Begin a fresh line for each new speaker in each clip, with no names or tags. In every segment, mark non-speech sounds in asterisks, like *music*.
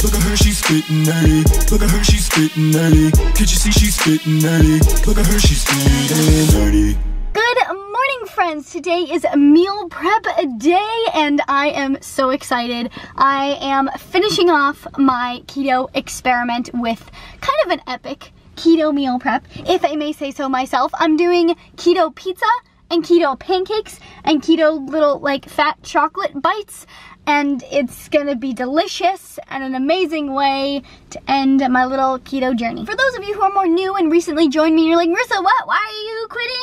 Look at her, she's spittin' nerdy. Look at her, she's spittin' nerdy. Can't you see she's spittin' nerdy? Look at her, she's spittin' nerdy.
Good morning, friends. Today is meal prep day, and I am so excited. I am finishing off my keto experiment with kind of an epic keto meal prep, if I may say so myself. I'm doing keto pizza and keto pancakes and keto little like fat chocolate bites and it's gonna be delicious and an amazing way to end my little keto journey. For those of you who are more new and recently joined me, you're like, Marissa, what? Why are you quitting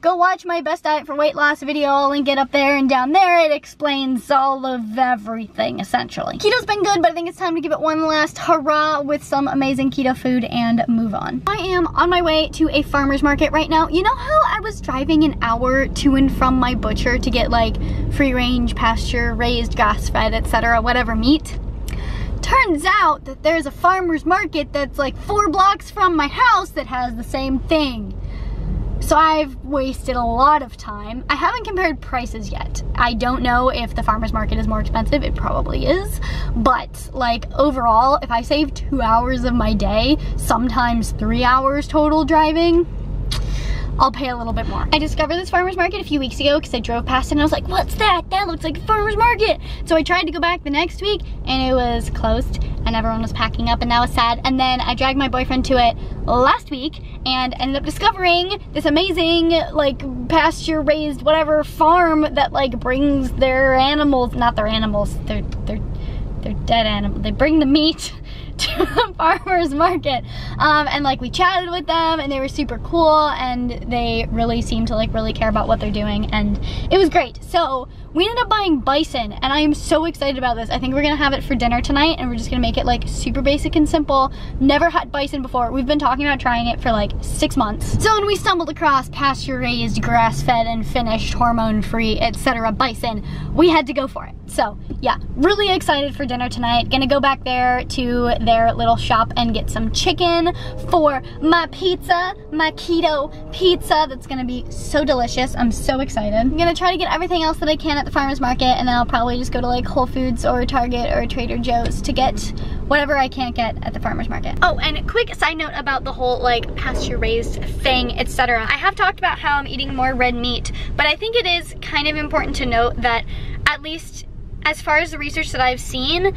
Go watch my best diet for weight loss video. I'll link it up there and down there. It explains all of everything, essentially. Keto's been good, but I think it's time to give it one last hurrah with some amazing keto food and move on. I am on my way to a farmer's market right now. You know how I was driving an hour to and from my butcher to get like free range, pasture, raised grass-fed, etc., whatever meat. Turns out that there's a farmer's market that's like four blocks from my house that has the same thing. So I've wasted a lot of time. I haven't compared prices yet. I don't know if the farmer's market is more expensive. It probably is. But like overall, if I save two hours of my day, sometimes three hours total driving, I'll pay a little bit more. I discovered this farmer's market a few weeks ago because I drove past it and I was like, what's that? That looks like a farmer's market. So I tried to go back the next week and it was closed and everyone was packing up and that was sad. And then I dragged my boyfriend to it last week and ended up discovering this amazing like pasture raised whatever farm that like brings their animals, not their animals, they're, they're, they're dead animals. They bring the meat *laughs* to farmer's market. Um, and like we chatted with them and they were super cool and they really seemed to like really care about what they're doing and it was great. So we ended up buying bison and I am so excited about this. I think we're gonna have it for dinner tonight and we're just gonna make it like super basic and simple. Never had bison before. We've been talking about trying it for like six months. So when we stumbled across pasture raised, grass fed and finished, hormone free, etc. bison, we had to go for it. So yeah, really excited for dinner tonight. Gonna go back there to their little shop and get some chicken for my pizza, my keto pizza that's gonna be so delicious. I'm so excited. I'm gonna try to get everything else that I can the farmer's market and then I'll probably just go to like Whole Foods or Target or Trader Joe's to get whatever I can't get at the farmer's market. Oh, and quick side note about the whole like pasture raised thing, etc. I have talked about how I'm eating more red meat, but I think it is kind of important to note that at least as far as the research that I've seen,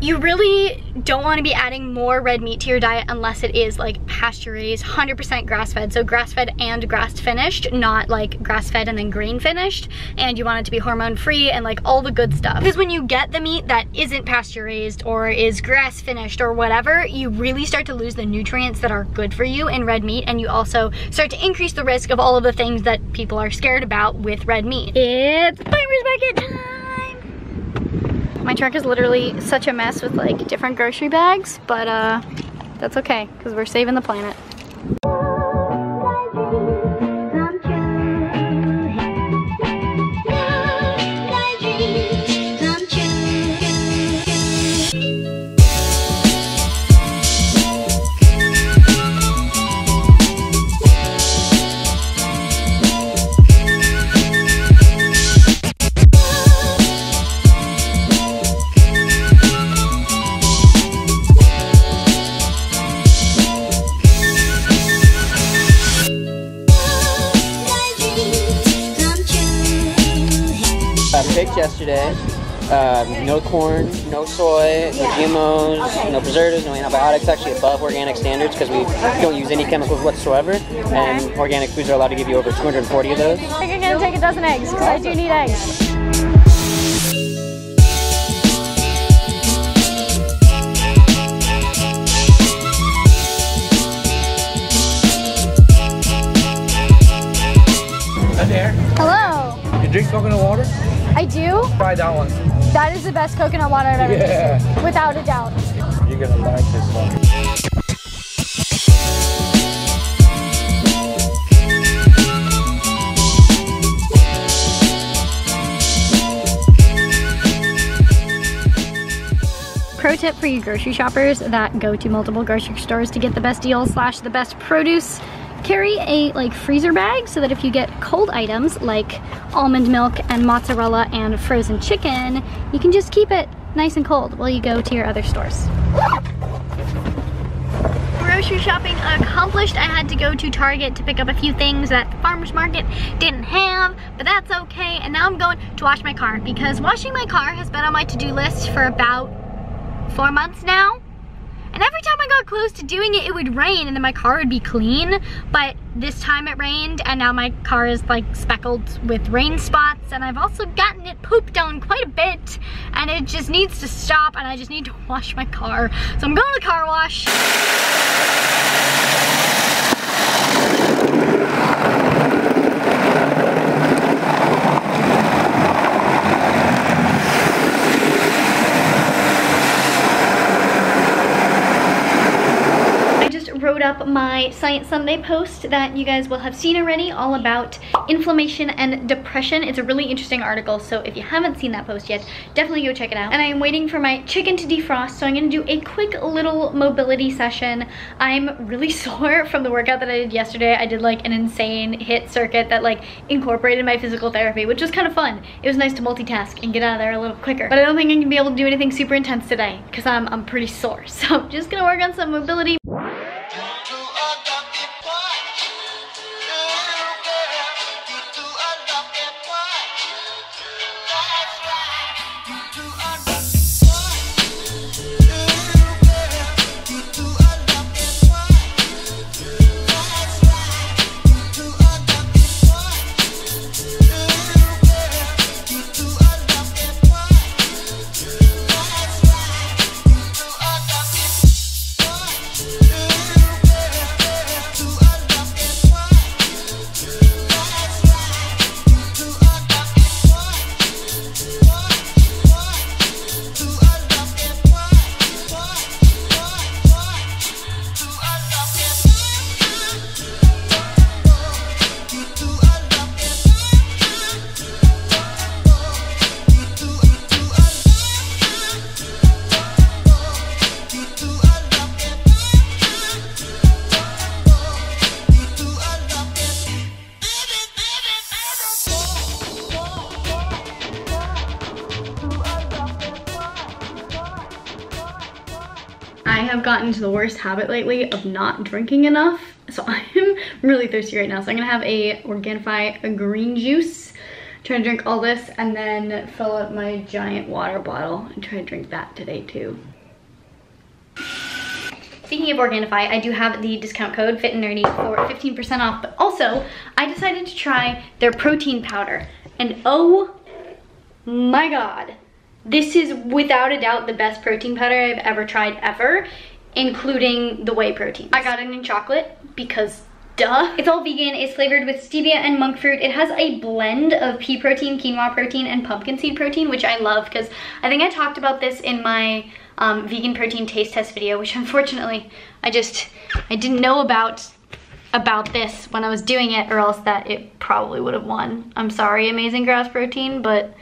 you really don't want to be adding more red meat to your diet unless it is like pasture raised, 100% grass fed. So grass fed and grass finished, not like grass fed and then grain finished. And you want it to be hormone free and like all the good stuff. Because when you get the meat that isn't pasture raised or is grass finished or whatever, you really start to lose the nutrients that are good for you in red meat. And you also start to increase the risk of all of the things that people are scared about with red meat. It's farmer's market time! My truck is literally such a mess with like different grocery bags, but uh, that's okay because we're saving the planet.
Yesterday. Um, no corn, no soy, no GMOs, no preservatives, no antibiotics. Actually above organic standards because we don't use any chemicals whatsoever. And organic foods are allowed to give you over 240 of those.
I think I'm gonna take a dozen eggs because I do need eggs. I do.
Try that one.
That is the best coconut water I've ever
Yeah.
tasted. Without a doubt.
You're gonna like this one.
Pro tip for you grocery shoppers that go to multiple grocery stores to get the best deals slash the best produce. Carry a like freezer bag so that if you get cold items like almond milk and mozzarella and frozen chicken, you can just keep it nice and cold while you go to your other stores. Grocery shopping accomplished. I had to go to Target to pick up a few things that the farmer's market didn't have, but that's okay. And now I'm going to wash my car because washing my car has been on my to-do list for about four months now. And every time I got close to doing it, it would rain and then my car would be clean. But this time it rained and now my car is like speckled with rain spots and I've also gotten it pooped on quite a bit and it just needs to stop and I just need to *laughs* wash my car. So I'm going to the car wash. I just wrote my Science Sunday post that you guys will have seen already all about inflammation and depression. It's a really interesting article, so if you haven't seen that post yet, definitely go check it out. And I am waiting for my chicken to defrost, so I'm gonna do a quick little mobility session. I'm really *laughs* sore from the workout that I did yesterday. I did like an insane HIIT circuit that like incorporated my physical therapy, which was kind of fun. It was nice to multitask and get out of there a little quicker. But I don't think I'm gonna be able to do anything super intense today because I'm, I'm pretty sore. *laughs* So I'm just gonna work on some mobility. Have gotten into the worst habit lately of not drinking enough. So *laughs* I'm really thirsty right now. So I'm gonna have a Organifi a green juice. Try to drink all this and then fill up my giant water bottle and try to drink that today too. Speaking of Organifi, I do have the discount code FitandNerdy for 15% off, but also I decided to try their protein powder. And oh my god, this is without a doubt the best protein powder I've ever tried ever, including the whey protein. I got it in chocolate because duh. It's all vegan, it's flavored with stevia and monk fruit. It has a blend of pea protein, quinoa protein, and pumpkin seed protein, which I love because I think I talked about this in my um, vegan protein taste test video, which *laughs* unfortunately I just, I didn't know about about this when I was doing it or else that it probably would have won. I'm sorry, Amazing Grass Protein, but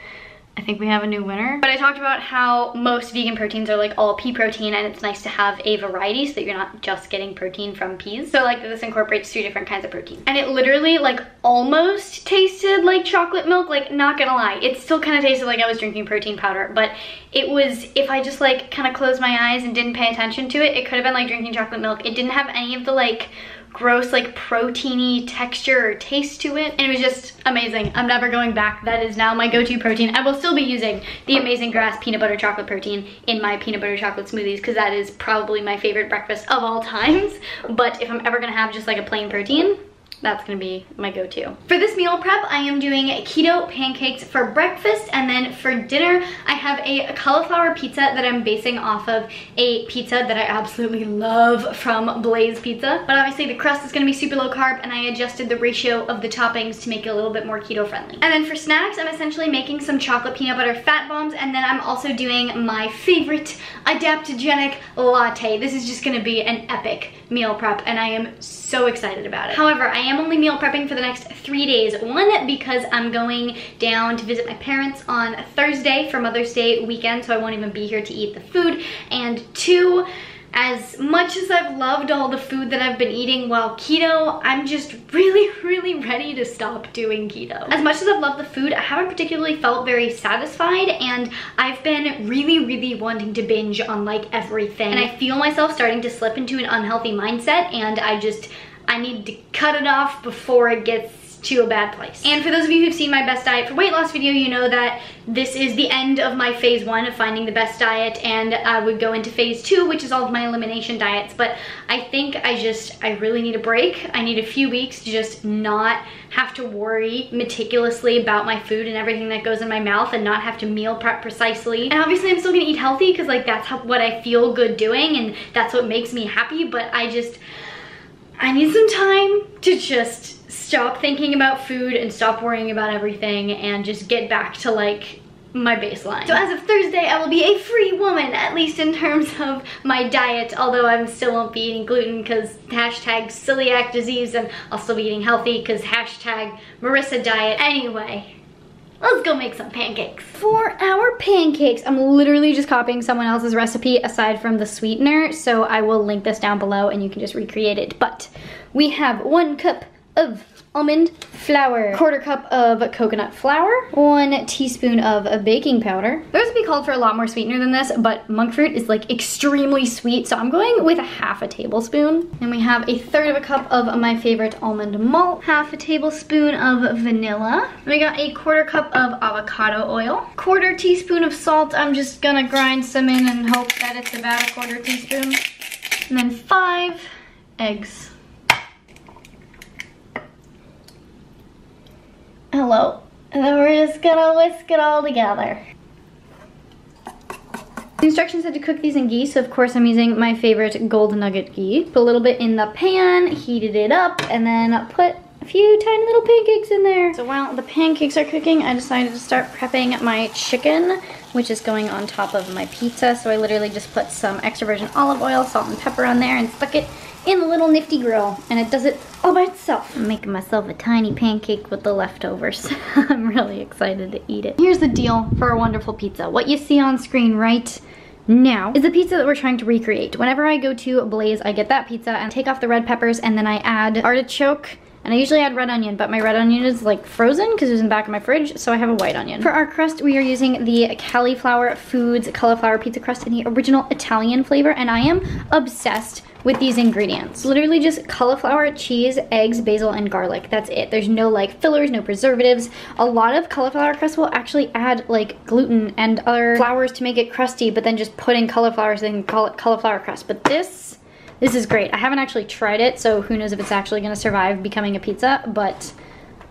I think we have a new winner. But I talked about how most vegan proteins are like all pea protein and it's nice to have a variety so that you're not just getting protein from peas. So like this incorporates two different kinds of protein. And it literally like almost tasted like chocolate milk, like not gonna lie. It still kind of tasted like I was drinking protein powder, but it was, if I just like kind of closed my eyes and didn't pay attention to it, it could have been like drinking chocolate milk. It didn't have any of the like gross like proteiny texture or taste to it and it was just amazing. I'm never going back. That is now my go-to protein. I will still be using the amazing grass peanut butter chocolate protein in my peanut butter chocolate smoothies because that is probably my favorite breakfast of all *laughs* times. But if i'm ever gonna have just like a plain protein that's gonna be my go-to. For this meal prep, I am doing keto pancakes for breakfast and then for dinner, I have a cauliflower pizza that I'm basing off of a pizza that I absolutely love from Blaze Pizza. But obviously the crust is gonna be super low carb and I adjusted the ratio of the toppings to make it a little bit more keto friendly. And then for snacks, I'm essentially making some chocolate peanut butter fat bombs and then I'm also doing my favorite adaptogenic latte. This is just gonna be an epic meal prep and I am so excited about it. However, I am only meal prepping for the next three days. One, because I'm going down to visit my parents on Thursday for Mother's Day weekend, so I won't even be here to eat the food. And two, as much as I've loved all the food that I've been eating while keto, I'm just really, *laughs* really ready to stop doing keto. As much as I've loved the food, I haven't particularly felt very satisfied and I've been really, really wanting to binge on like everything. And I feel myself starting to slip into an unhealthy mindset and I just, I need to cut it off before it gets to a bad place. And for those of you who've seen my best diet for weight loss video, you know that this is the end of my phase one of finding the best diet and I would go into phase two, which is all of my elimination diets. But I think I just, I really need a break. I need a few weeks to just not have to worry meticulously about my food and everything that goes in my mouth and not have to meal prep precisely. And obviously I'm still gonna eat healthy because like that's how, what I feel good doing and that's what makes me happy. But I just, I need some time to just stop thinking about food and stop worrying about everything and just get back to like my baseline. So as of Thursday, I will be a free woman, at least in terms of my diet, although I'm still won't be eating gluten because hashtag celiac disease and I'll still be eating healthy because hashtag Marissa diet. Anyway, let's go make some pancakes. For our pancakes, I'm literally just copying someone else's recipe aside from the sweetener, so I will link this down below and you can just recreate it. But we have one cup of almond flour, quarter cup of coconut flour, one teaspoon of baking powder. The be called for a lot more sweetener than this, but monk fruit is like extremely sweet, so I'm going with a half a tablespoon. And we have a third of a cup of my favorite almond malt, half a tablespoon of vanilla. We got a quarter cup of avocado oil, quarter teaspoon of salt. I'm just gonna grind some in and hope that it's about a quarter teaspoon. And then five eggs. And then we're just gonna whisk it all together. The instructions said to cook these in ghee, so of course I'm using my favorite gold nugget ghee. Put a little bit in the pan, heated it up, and then put a few tiny little pancakes in there. So while the pancakes are cooking, I decided to start prepping my chicken, which is going on top of my pizza. So I literally just put some extra virgin olive oil, salt and pepper on there and stuck it in the little nifty grill and it does it all by itself. I'm making myself a tiny pancake with the leftovers. *laughs* I'm really excited to eat it. Here's the deal for a wonderful pizza. What you see on screen right now is the pizza that we're trying to recreate. Whenever I go to Blaze, I get that pizza and take off the red peppers and then I add artichoke and I usually add red onion, but my red onion is like frozen because it was in the back of my fridge, so I have a white onion. For our crust, we are using the Cali'flour Foods cauliflower pizza crust in the original Italian flavor, and I am obsessed with these ingredients. Literally just cauliflower, cheese, eggs, basil, and garlic. That's it. There's no like fillers, no preservatives. A lot of cauliflower crust will actually add like gluten and other flours to make it crusty, but then just put in cauliflower can call it cauliflower crust. But this, this is great. I haven't actually tried it, so who knows if it's actually gonna survive becoming a pizza, but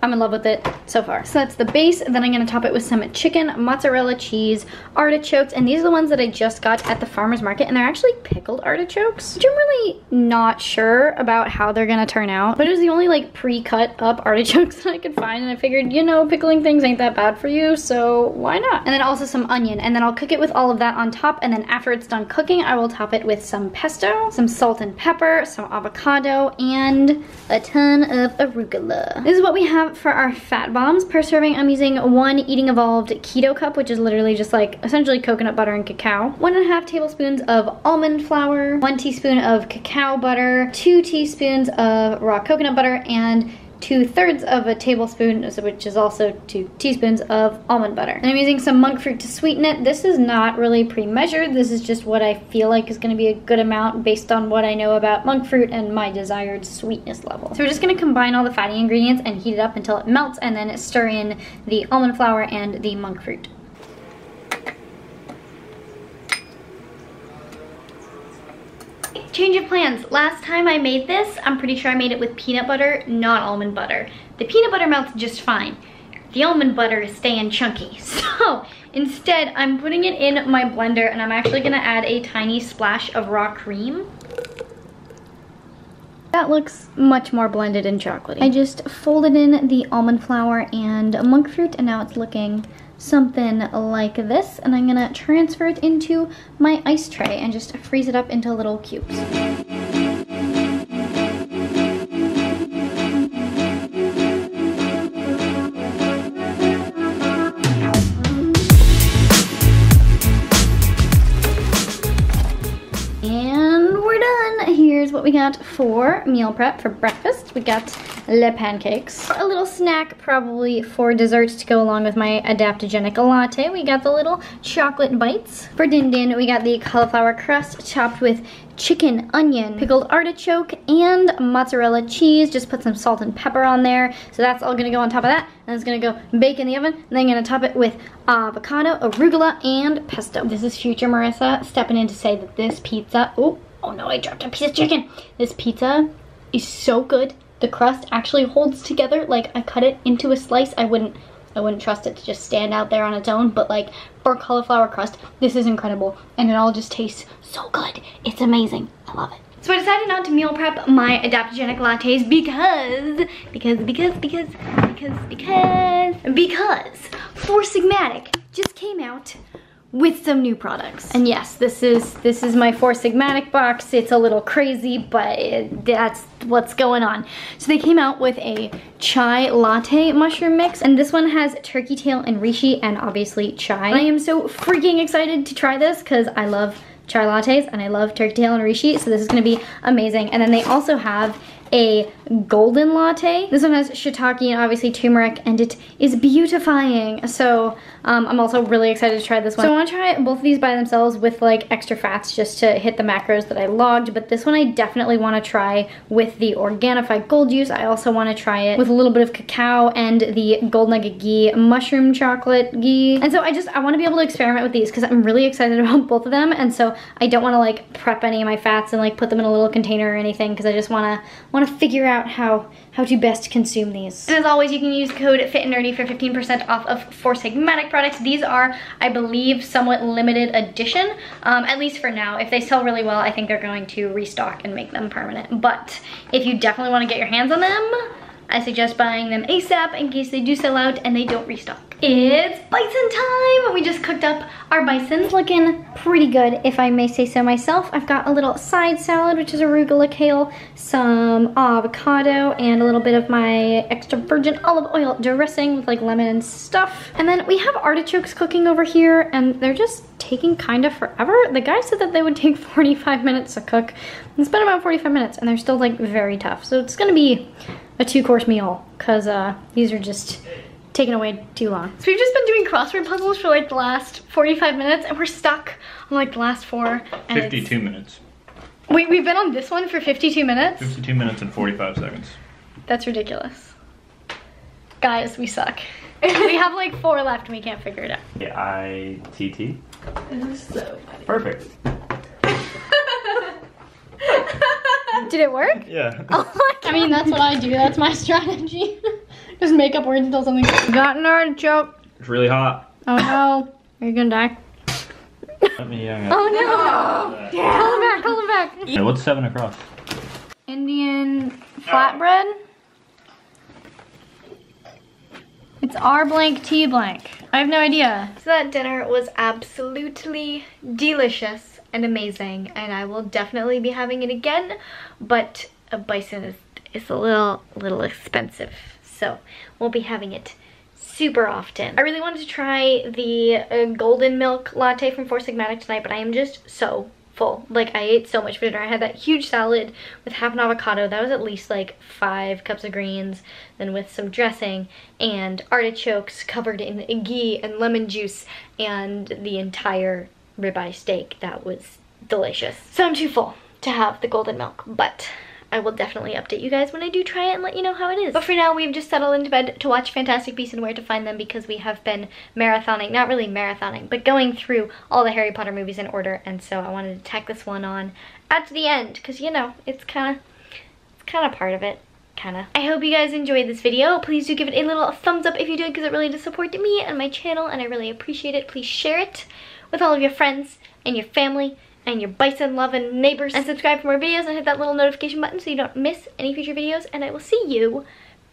I'm in love with it so far. So that's the base, then I'm gonna top it with some chicken, mozzarella cheese, artichokes, and these are the ones that I just got at the farmer's market, and they're actually pickled artichokes, which I'm really not sure about how they're gonna turn out, but it was the only like pre-cut up *laughs* artichokes that I could find, and I figured, you know, pickling things ain't that bad for you, so why not? And then also some onion, and then I'll cook it with all of that on top, and then after it's done cooking, I will top it with some pesto, some salt and pepper, some avocado, and a ton of arugula. This is what we have for our fat bombs. Per serving, I'm using one Eating Evolved Keto Cup, which is literally just like essentially coconut butter and cacao. One and a half tablespoons of almond flour, one teaspoon of cacao butter, two teaspoons of raw coconut butter, and two thirds of a tablespoon, which is also two teaspoons of almond butter. And I'm using some monk fruit to sweeten it. This is not really pre-measured. This is just what I feel like is gonna be a good amount based on what I know about monk fruit and my desired sweetness level. So we're just gonna combine all the fatty ingredients and heat it up until it melts and then stir in the almond flour and the monk fruit. Change of plans. Last time I made this, I'm pretty sure I made it with peanut butter, not almond butter. The peanut butter melts just fine. The almond butter is staying chunky. *laughs* So instead, I'm putting it in my blender and I'm actually gonna add a tiny splash of raw cream. That looks much more blended and chocolatey. I just folded in the almond flour and monk fruit and now it's looking something like this and I'm gonna transfer it into my ice tray and just freeze it up into little cubes. We got for meal prep for breakfast. We got le pancakes. A little snack probably for dessert to go along with my adaptogenic latte. We got the little chocolate bites. For din din, we got the cauliflower crust topped with chicken, onion, pickled artichoke, and mozzarella cheese. Just put some salt and pepper on there. So that's all gonna go on top of that. And it's gonna go bake in the oven. And then gonna top it with avocado, arugula, and pesto. This is future Marissa stepping in to say that this pizza, oh, oh no, I dropped a piece of chicken. This pizza is so good. The crust actually holds together. Like I cut it into a slice. I wouldn't I wouldn't trust it to just stand out there on its own, but like for cauliflower crust, this is incredible. And it all just tastes so good. It's amazing. I love it. So I decided not to meal prep my adaptogenic lattes because, because, because, because, because, because, because Four Sigmatic just came out with some new products. And yes, this is this is my Four Sigmatic box. It's a little crazy, but it, that's what's going on. So they came out with a chai latte mushroom mix, and this one has turkey tail and reishi, and obviously chai. I am so freaking excited to try this because I love chai lattes and I love turkey tail and reishi, so this is gonna be amazing. And then they also have a golden latte. This one has shiitake and obviously turmeric and it is beautifying. So um, I'm also really excited to try this one. So I wanna try both of these by themselves with like extra fats just to hit the macros that I logged. But this one I definitely wanna try with the Organifi Gold Juice. I also wanna try it with a little bit of cacao and the Gold Nugget Ghee mushroom chocolate ghee. And so I just, I wanna be able to experiment with these because I'm really excited *laughs* about both of them. And so I don't wanna like prep any of my fats and like put them in a little container or anything because I just wanna, wanna figure out how, how to best consume these. And as always, you can use code FITANDNERDY for 15% off of Four Sigmatic products. These are, I believe, somewhat limited edition, um, at least for now. If they sell really well, I think they're going to restock and make them permanent. But if you definitely want to get your hands on them, I suggest buying them ASAP in case they do sell out and they don't restock. It's bison time! We just cooked up our bison. Looking pretty good, if I may say so myself. I've got a little side salad, which is arugula kale, some avocado, and a little bit of my extra virgin olive oil dressing with like lemon and stuff. And then we have artichokes cooking over here, and they're just taking kind of forever. The guy said that they would take *laughs* 45 minutes to cook. It's been about 45 minutes, and they're still like very tough. So it's gonna be a two course meal, because uh, these are just taking away too long. So we've just been doing crossword puzzles for like the last 45 minutes and we're stuck on like the last four.
52 minutes.
Wait, we've been on this one for 52 minutes?
52 minutes and 45 seconds.
That's ridiculous. Guys, we suck. *laughs* we have like four left and we can't figure it out.
Yeah, I T T.
This is so funny.
Perfect. *laughs*
Did it work?
Yeah. *laughs*
Oh my God. I mean, that's what I do. That's my *laughs* strategy. Just make up words until something. Got an artichoke.
It's really hot.
Oh no. Are you gonna die?
Let me young
Oh no. Call him back, call him back.
Hey, what's seven across?
Indian flatbread. It's R blank T blank. I have no idea. So that dinner was absolutely delicious and amazing and I will definitely be having it again but a bison is, is a little little expensive so won't be having it super often. I really wanted to try the uh, golden milk latte from Four Sigmatic tonight but I am just so full. Like I ate so much for dinner. I had that huge salad with half an avocado. That was at least like five cups of greens. Then with some dressing and artichokes covered in ghee and lemon juice and the entire ribeye steak. That was delicious. So I'm too full to have the golden milk, but I will definitely update you guys when I do try it and let you know how it is. But for now, we've just settled into bed to watch Fantastic Beasts and Where to Find Them because we have been marathoning, not really marathoning, but going through all the Harry Potter movies in order. And so I wanted to tack this one on at the end because, you know, it's kind of, it's kind of part of it kind of. I hope you guys enjoyed this video. Please do give it a little thumbs up if you did because it really does support me and my channel and I really appreciate it. Please share it with all of your friends and your family and your bison loving neighbors and subscribe for more videos and hit that little notification button so you don't miss any future videos and I will see you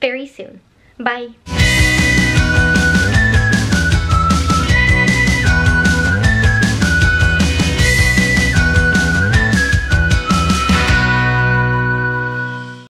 very soon. Bye.